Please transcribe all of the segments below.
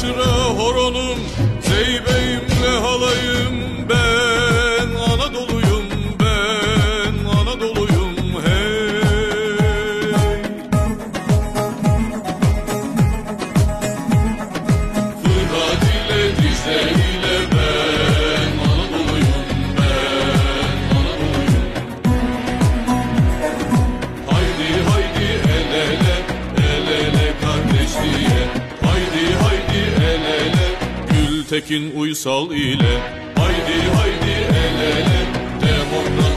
çıra horonum Zeybeyimle halayım ben. Anadolu'yum ben Anadolu'yum hey. Fırat ile Dicle Gültekin Uysal ile. Haydi haydi el ele Demokrat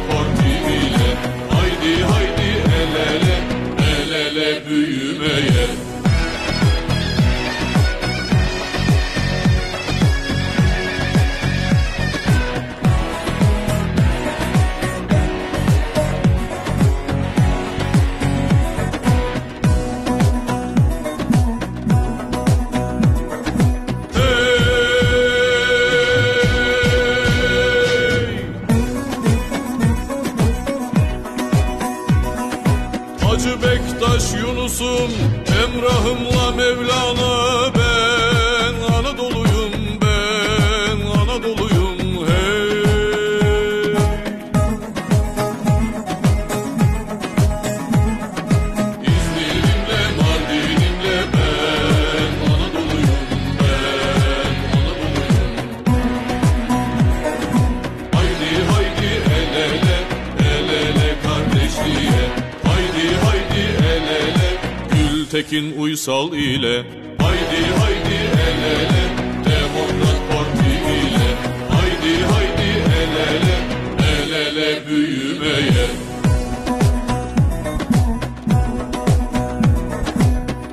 Bektaş Yunus'um Emrah'ımla Mevlana Gültekin Uysal ile. Haydi haydi el ele Demokrat Parti ile. Haydi haydi el ele el ele büyümeye.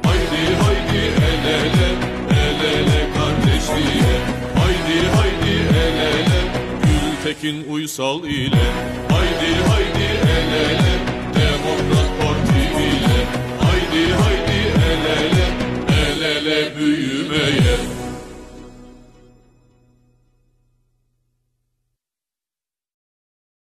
Haydi haydi el ele el ele kardeşliğe. Haydi haydi el ele Gültekin Uysal ile. Haydi haydi